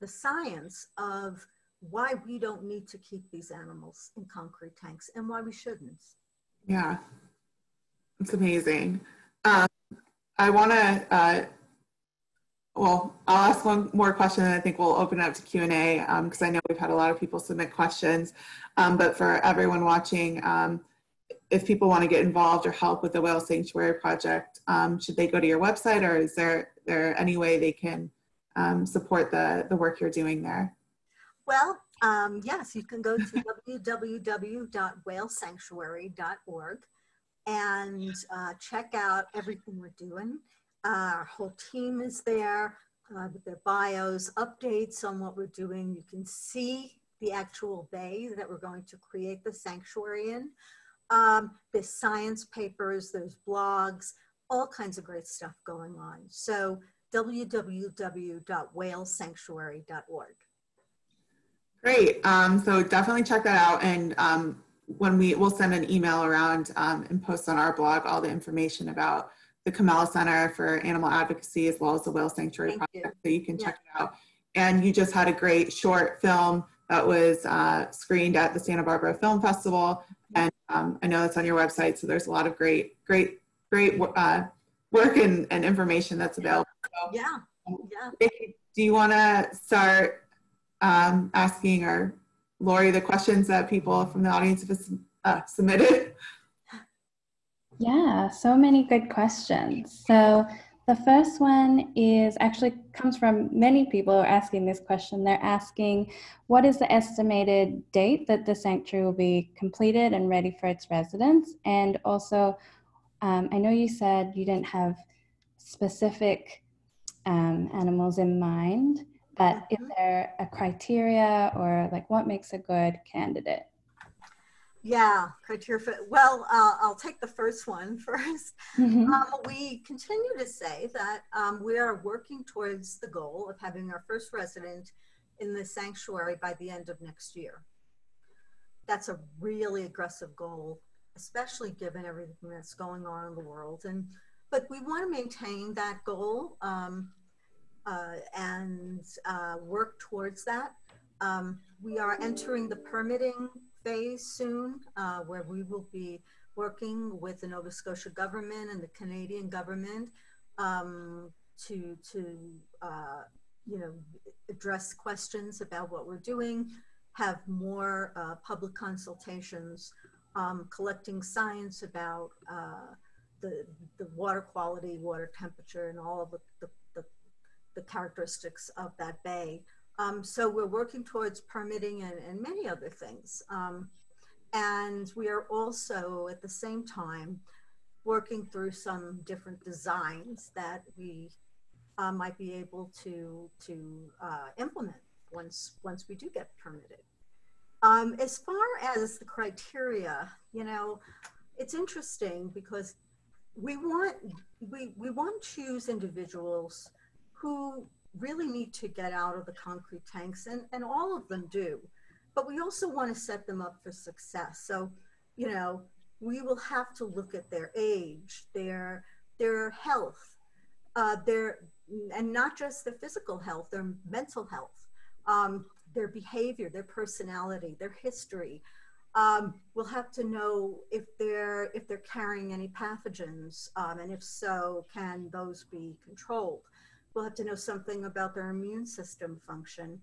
the science of why we don't need to keep these animals in concrete tanks and why we shouldn't. Yeah, it's amazing. Um, I want to uh, well, I'll ask one more question and I think we'll open it up to Q&A because um, I know we've had a lot of people submit questions. Um, but for everyone watching, um, if people want to get involved or help with the Whale Sanctuary Project, um, should they go to your website or is there, there any way they can um, support the, the work you're doing there? Well, um, yes, you can go to www.whalesanctuary.org and uh, check out everything we're doing. Uh, our whole team is there uh, with their bios, updates on what we're doing. You can see the actual bay that we're going to create the sanctuary in. Um, there's science papers, there's blogs, all kinds of great stuff going on. So www.whalesanctuary.org. Great. Um, so definitely check that out. And um, when we, we'll send an email around um, and post on our blog all the information about the Kimmela Center for Animal Advocacy as well as the Whale Sanctuary Thank Project, you. so you can Yeah. check it out. And you just had a great short film that was uh, screened at the Santa Barbara Film Festival, and um, I know it's on your website. So there's a lot of great, great, great uh, work and, and information that's available. Yeah, yeah. Vicky, do you want to start um, asking or Lori the questions that people from the audience have uh, submitted? Yeah, so many good questions. So the first one is actually comes from many people are asking this question. They're asking, what is the estimated date that the sanctuary will be completed and ready for its residents? And also, um, I know you said you didn't have specific um, animals in mind, but is Mhm. there a criteria or like what makes a good candidate? Yeah, criteria for, well, uh, I'll take the first one first. Mhm. Um, we continue to say that um, we are working towards the goal of having our first resident in the sanctuary by the end of next year. That's a really aggressive goal, especially given everything that's going on in the world. And but we want to maintain that goal um, uh, and uh, work towards that. Um, we are entering the permitting phase soon, uh, where we will be working with the Nova Scotia government and the Canadian government um, to to uh, you know address questions about what we're doing, have more uh, public consultations, um, collecting science about uh, the the water quality, water temperature, and all of the the, the, the characteristics of that bay. Um, so we're working towards permitting and, and many other things. Um, and we are also at the same time working through some different designs that we uh, might be able to to uh, implement once once we do get permitted. Um, as far as the criteria, you know, it's interesting because we want we we want to choose individuals who really need to get out of the concrete tanks, and and all of them do but we also want to set them up for success. So, you know, we will have to look at their age, their their health, uh, their and not just their physical health, their mental health, um, their behavior, their personality, their history. Um, we'll have to know if they're if they're carrying any pathogens, um, and if so, can those be controlled? We'll have to know something about their immune system function.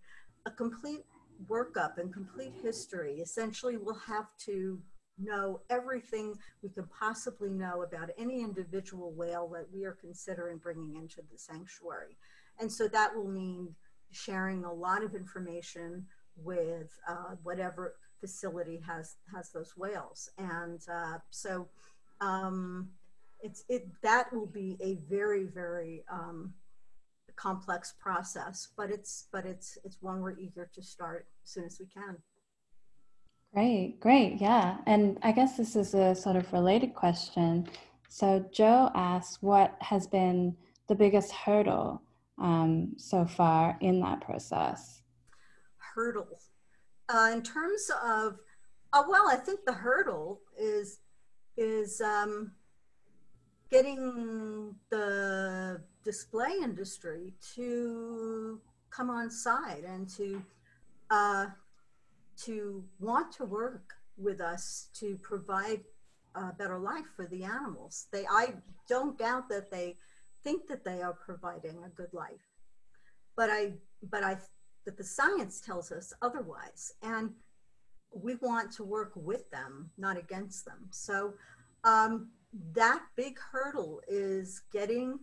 A complete workup and complete history. Essentially, we'll have to know everything we could possibly know about any individual whale that we are considering bringing into the sanctuary. And so that will mean sharing a lot of information with uh, whatever facility has has those whales. And uh, so um, it's it that will be a very very um, complex process, but it's but it's it's one we're eager to start as soon as we can. Great, great, yeah. And I guess this is a sort of related question. So Joe asked, what has been the biggest hurdle um, so far in that process? Hurdle. Uh, in terms of, uh, well, I think the hurdle is is um, getting the display industry to come on side and to uh, to want to work with us to provide a better life for the animals. They, I don't doubt that they think that they are providing a good life, but I, but I, that the science tells us otherwise, and we want to work with them, not against them. So um, that big hurdle is getting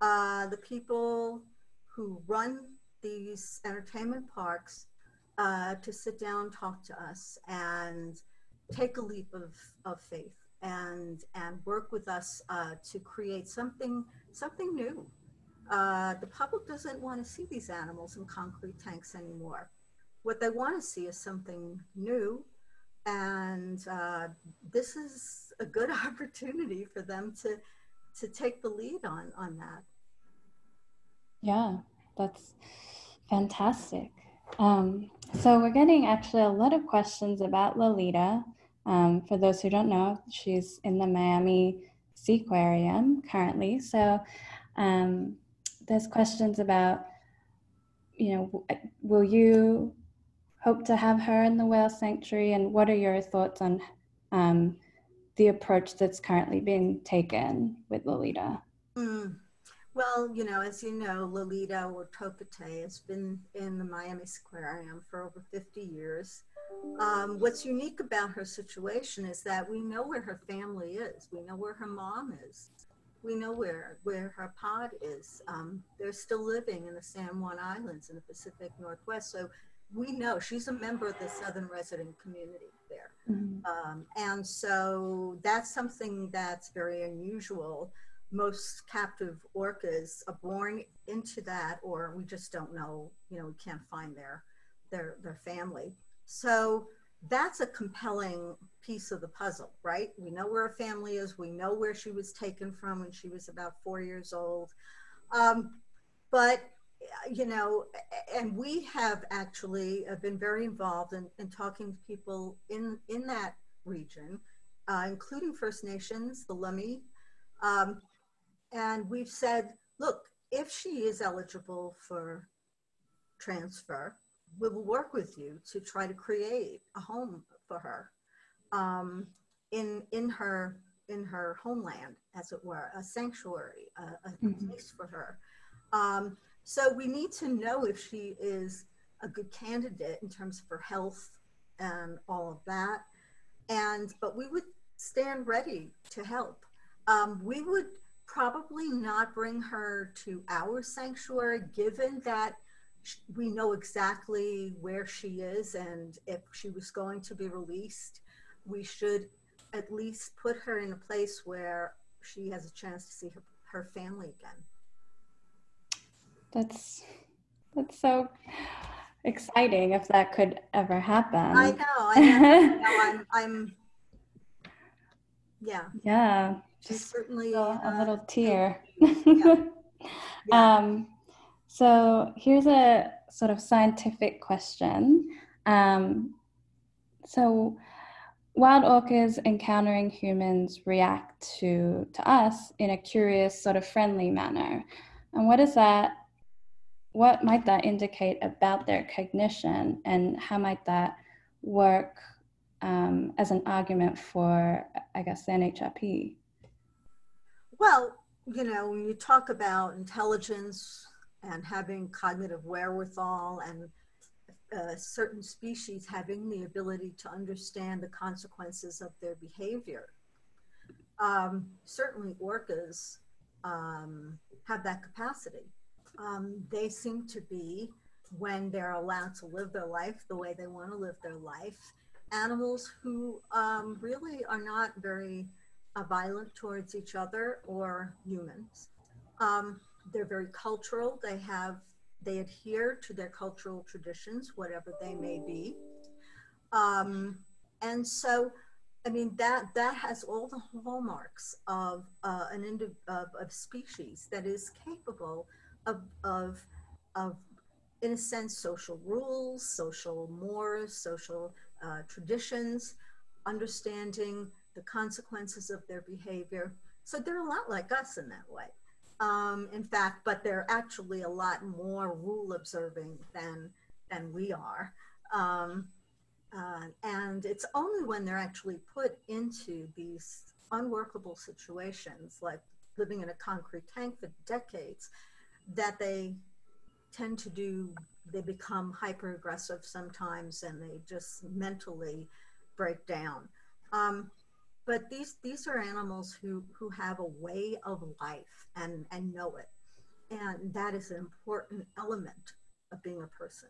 uh, the people who run these entertainment parks uh, to sit down, talk to us, and take a leap of, of faith and and work with us uh, to create something something new. Uh, the public doesn't want to see these animals in concrete tanks anymore. What they want to see is something new, and uh, this is a good opportunity for them to to take the lead on on that. Yeah, that's fantastic. Um, so we're getting actually a lot of questions about Lolita. Um, for those who don't know, she's in the Miami Seaquarium currently. So um, there's questions about, you know, will you hope to have her in the whale sanctuary, and what are your thoughts on um, the approach that's currently being taken with Lolita? Mm. Well, you know, as you know, Lolita or Tokitae has been in the Miami Aquarium for over 50 years. Um, what's unique about her situation is that we know where her family is. We know where her mom is. We know where, where her pod is. Um, they're still living in the San Juan Islands in the Pacific Northwest. So we know she's a member of the Southern resident community there. Mm-hmm. Um, and so that's something that's very unusual. Most captive orcas are born into that or we just don't know you know we can't find their their their family. So that's a compelling piece of the puzzle right? We know where her family is. We know where she was taken from when she was about four years old. Um, but you know and we have actually uh, been very involved in, in talking to people in in that region uh, including first nations the lummi um, and we've said, look, if she is eligible for transfer, we will work with you to try to create a home for her um, in in her in her homeland, as it were, a sanctuary, a, a mm-hmm. place for her. Um, so we need to know if she is a good candidate in terms of her health and all of that. And but we would stand ready to help. Um, we would probably not bring her to our sanctuary, given that we know exactly where she is and if she was going to be released, we should at least put her in a place where she has a chance to see her, her family again. That's that's so exciting if that could ever happen. I know. I know. I'm, I'm yeah. Yeah just certainly a, a little uh, tear. Yeah. um, so here's a sort of scientific question. Um, so wild orcas encountering humans react to to us in a curious, sort of friendly manner. And what is that? What might that indicate about their cognition, and how might that work um, as an argument for, I guess, the NHRP? Well, you know, when you talk about intelligence and having cognitive wherewithal and uh, certain species having the ability to understand the consequences of their behavior, um, certainly orcas um, have that capacity. Um, they seem to be, when they're allowed to live their life the way they want to live their life, animals who um, really are not very uh, violent towards each other or humans. Um, they're very cultural. They have they adhere to their cultural traditions, whatever they may be. Um, and so, I mean that that has all the hallmarks of uh, an of, of species that is capable of of of in a sense social rules, social mores, social uh, traditions, understanding the consequences of their behavior. So they're a lot like us in that way. Um, in fact, but they're actually a lot more rule observing than than we are. Um, uh, and it's only when they're actually put into these unworkable situations, like living in a concrete tank for decades, that they tend to do, they become hyper aggressive sometimes and they just mentally break down. Um, but these these are animals who who have a way of life and and know it. And that is an important element of being a person.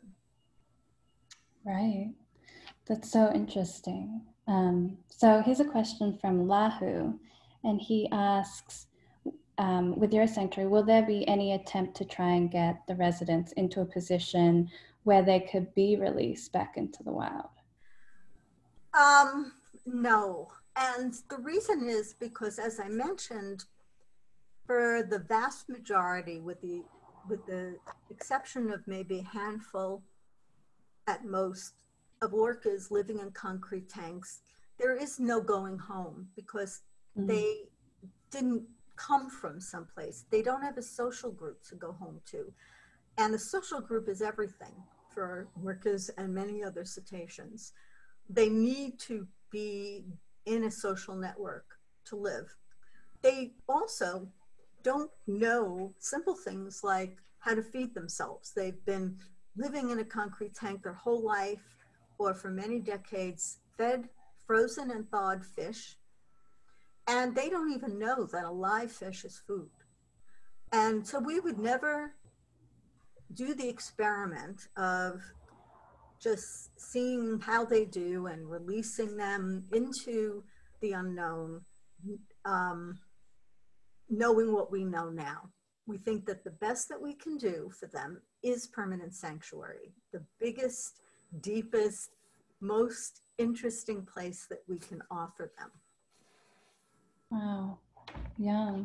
Right. That's so interesting. Um, so here's a question from Lahu, and he asks, um, with your sanctuary, will there be any attempt to try and get the residents into a position where they could be released back into the wild? Um, no. And the reason is because, as I mentioned, for the vast majority, with the with the exception of maybe a handful at most of orcas living in concrete tanks, there is no going home because mm-hmm. they didn't come from someplace. They don't have a social group to go home to. And the social group is everything for orcas and many other cetaceans. They need to be in a social network to live. They also don't know simple things like how to feed themselves. They've been living in a concrete tank their whole life or for many decades, fed frozen and thawed fish, and they don't even know that a live fish is food. And so we would never do the experiment of just seeing how they do and releasing them into the unknown, um, knowing what we know now. We think that the best that we can do for them is permanent sanctuary, the biggest, deepest, most interesting place that we can offer them. Wow, yeah.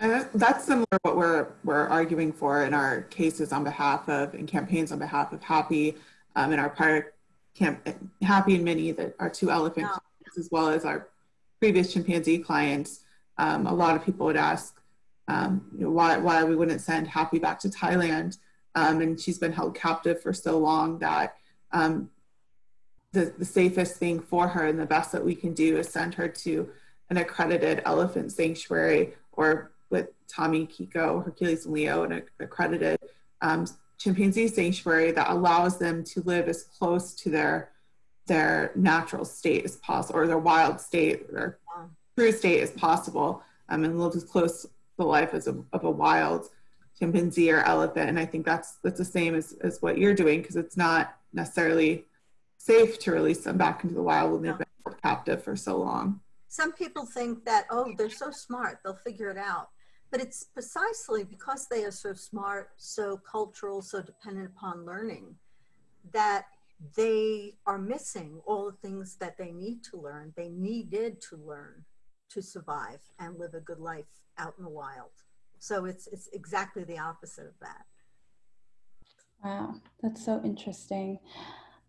And that's similar to what we're we're arguing for in our cases on behalf of and campaigns on behalf of Happy, um, in our prior camp Happy and Minnie that are two elephant clients, as well as our previous chimpanzee clients. Um, a lot of people would ask, um, you know, why why we wouldn't send Happy back to Thailand, um, and she's been held captive for so long that um, the the safest thing for her and the best that we can do is send her to an accredited elephant sanctuary or with Tommy, Kiko, Hercules, and Leo, an accredited um, chimpanzee sanctuary that allows them to live as close to their their natural state as possible, or their wild state, or true state as possible, um, and live as close to the life as a, of a wild chimpanzee or elephant. And I think that's that's the same as, as what you're doing because it's not necessarily safe to release them back into the wild when they've been held captive for so long. Some people think that, oh, they're so smart, they'll figure it out. But it's precisely because they are so smart, so cultural, so dependent upon learning, that they are missing all the things that they need to learn. They needed to learn to survive and live a good life out in the wild. So it's it's exactly the opposite of that. Wow, that's so interesting.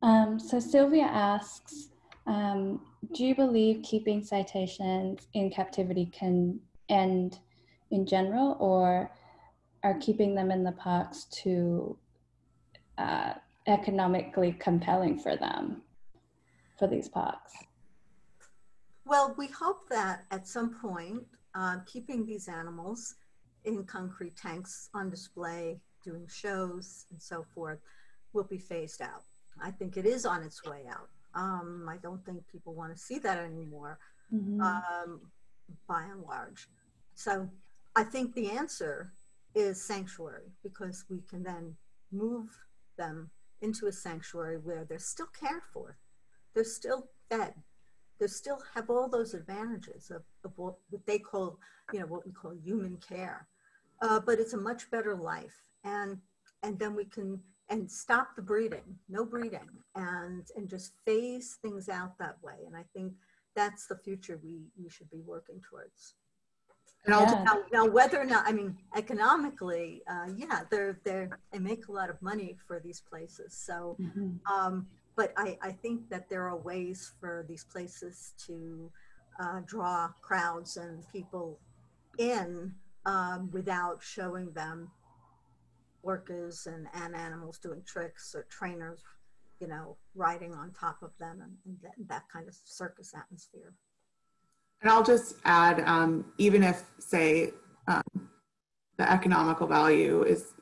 Um, so Sylvia asks, um, do you believe keeping cetaceans in captivity can end in general, or are keeping them in the parks too uh, economically compelling for them, for these parks? Well, we hope that at some point, uh, keeping these animals in concrete tanks on display, doing shows and so forth, will be phased out. I think it is on its way out. Um, I don't think people want to see that anymore, mm-hmm. um, by and large. So I think the answer is sanctuary because we can then move them into a sanctuary where they're still cared for, they're still fed, they still have all those advantages of, of what, what, they call, you know, what we call human care. Uh, but it's a much better life, and and then we can and stop the breeding, no breeding, and and just phase things out that way. And I think that's the future we we should be working towards. And yeah. now, now, whether or not, I mean, economically, uh, yeah, they're, they're, they make a lot of money for these places. So, mm-hmm. um, but I, I think that there are ways for these places to uh, draw crowds and people in um, without showing them orcas and, and animals doing tricks or trainers, you know, riding on top of them and, and that, that kind of circus atmosphere. And I'll just add, um, even if, say, um, the economical value is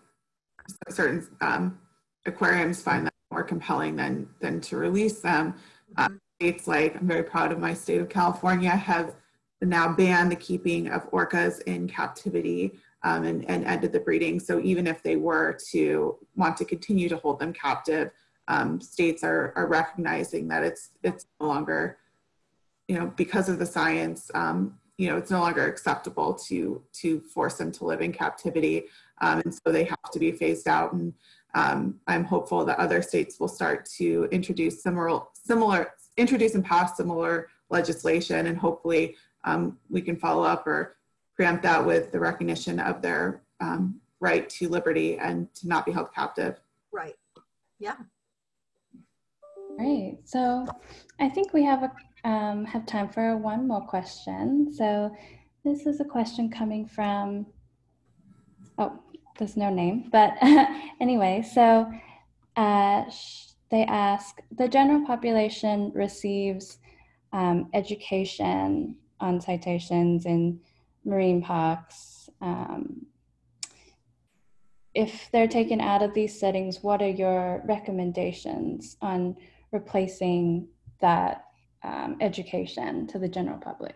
certain um, aquariums find that more compelling than than to release them. Um, states like I'm very proud of my state of California have now banned the keeping of orcas in captivity um, and, and ended the breeding. So even if they were to want to continue to hold them captive, um, states are, are recognizing that it's it's no longer, you know, because of the science, um, you know, it's no longer acceptable to to force them to live in captivity, um, and so they have to be phased out. And um, I'm hopeful that other states will start to introduce similar similar introduce and pass similar legislation, and hopefully um, we can follow up or preempt that with the recognition of their um, right to liberty and to not be held captive. Right. Yeah. Great. So I think we have a um, have time for one more question. So this is a question coming from. Oh, there's no name, but anyway. So uh, they ask the general population receives um, education on cetaceans in marine parks. Um, if they're taken out of these settings, what are your recommendations on replacing that um, education to the general public?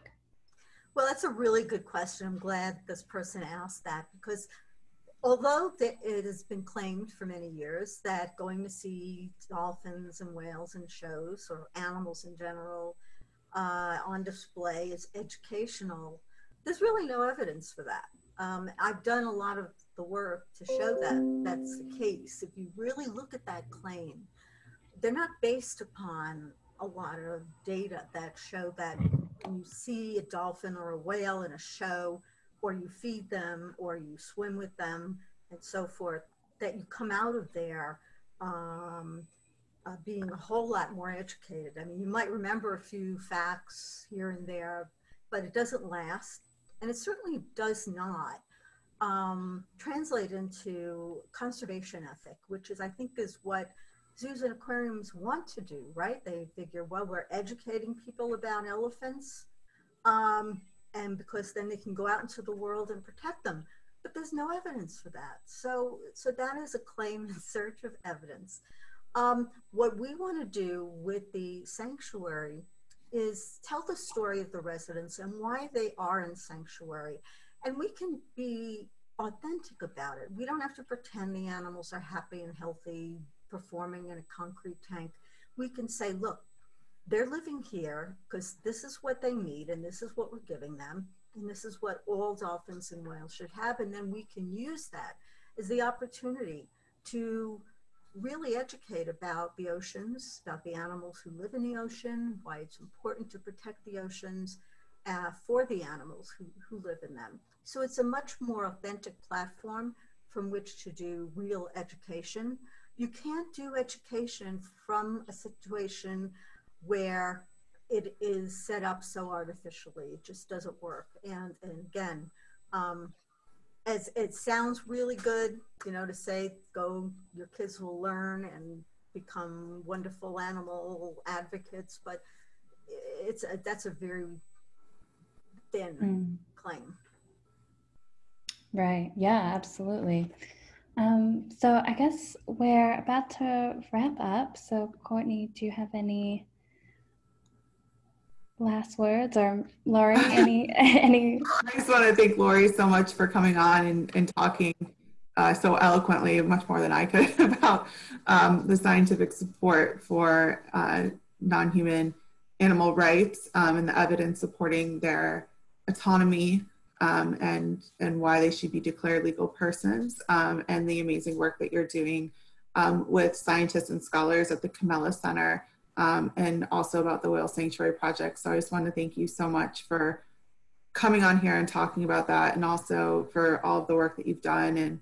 Well, that's a really good question. I'm glad this person asked that because although it has been claimed for many years that going to see dolphins and whales and shows or animals in general uh, on display is educational, there's really no evidence for that. Um, I've done a lot of the work to show that that's the case. If you really look at that claim, they're not based upon a lot of data that show that when you see a dolphin or a whale in a show, or you feed them, or you swim with them, and so forth, that you come out of there um, uh, being a whole lot more educated. I mean, you might remember a few facts here and there, but it doesn't last. And it certainly does not um, translate into conservation ethic, which is, I think, is what zoos and aquariums want to do, right? They figure, well, we're educating people about elephants, um, and because then they can go out into the world and protect them. But there's no evidence for that. So, so that is a claim in search of evidence. Um, what we want to do with the sanctuary is tell the story of the residents and why they are in sanctuary. And we can be authentic about it. We don't have to pretend the animals are happy and healthy, performing in a concrete tank. We can say, look, they're living here because this is what they need and this is what we're giving them. And this is what all dolphins and whales should have. And then we can use that as the opportunity to really educate about the oceans, about the animals who live in the ocean, why it's important to protect the oceans uh, for the animals who, who live in them. So it's a much more authentic platform from which to do real education. You can't do education from a situation where it is set up so artificially. It just doesn't work. And, and again, um, as it sounds really good, you know, to say go, your kids will learn and become wonderful animal advocates, but it's a, that's a very thin mm. claim. Right. Yeah, absolutely. Um, so I guess we're about to wrap up. So Courtney, do you have any last words or Lori, any any? I just want to thank Lori so much for coming on and, and talking uh, so eloquently, much more than I could, about um, the scientific support for uh, non-human animal rights um, and the evidence supporting their autonomy um, and and why they should be declared legal persons um, and the amazing work that you're doing um, with scientists and scholars at the Kimmela Center um, and also about the Whale Sanctuary Project. So I just want to thank you so much for coming on here and talking about that and also for all of the work that you've done and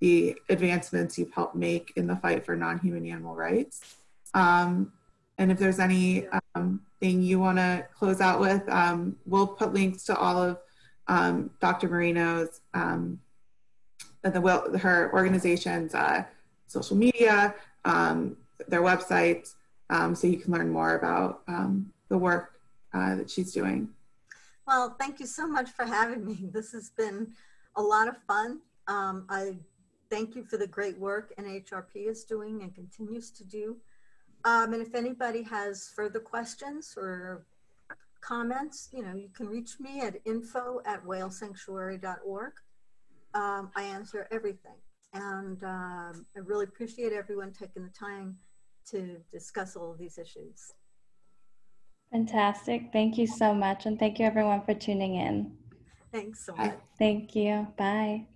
the advancements you've helped make in the fight for non-human animal rights. Um, and if there's any um, thing you want to close out with, um, we'll put links to all of um, Dr. Marino's, um, the, her organization's uh, social media, their website, um, so you can learn more about um, the work uh, that she's doing. Well, thank you so much for having me. This has been a lot of fun. Um, I thank you for the great work NHRP is doing and continues to do. Um, and if anybody has further questions or comments, you know, you can reach me at info at whalesanctuary.org. Um, I answer everything. And um, I really appreciate everyone taking the time to discuss all of these issues. Fantastic. Thank you so much. And thank you everyone for tuning in. Thanks so much. Thank you. Bye.